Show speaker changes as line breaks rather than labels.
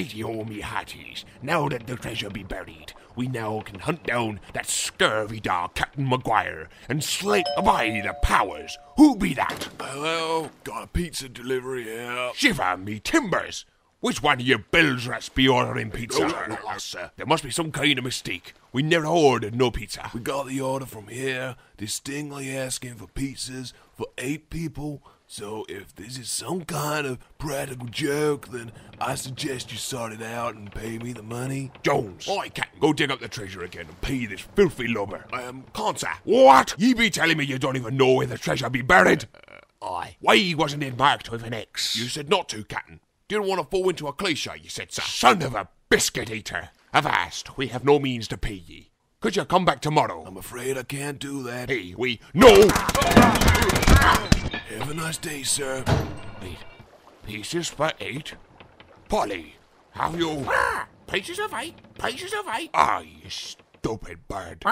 Rightio, me hearties. Now that the treasure be buried, we now can hunt down that scurvy dog, Captain Maguire, and slate by the powers. Who be that?
Hello, got a pizza delivery here.
Shiver me timbers! Which one of you bilge rats be ordering pizza?
Oh, sir.
There must be some kind of mistake. We never ordered no pizza.
We got the order from here, distinctly asking for pizzas for eight people. So if this is some kind of practical joke, then I suggest you sort it out and pay me the money.
Jones, I can't go dig up the treasure again and pay this filthy lubber.
Um, can't sir.
What? Ye be telling me you don't even know where the treasure be buried?
Aye.
Why wasn't it marked with an X?
You said not to, Captain. Didn't want to fall into a cliche, you said, sir.
Son of a biscuit eater! Avast, we have no means to pay ye. Could you come back tomorrow?
I'm afraid I can't do that.
Hey, we no.
Have a nice day, sir.
Wait, pieces for eight. Polly, have you?
Ah, Pieces of eight, pieces of eight.
Ah, you stupid bird.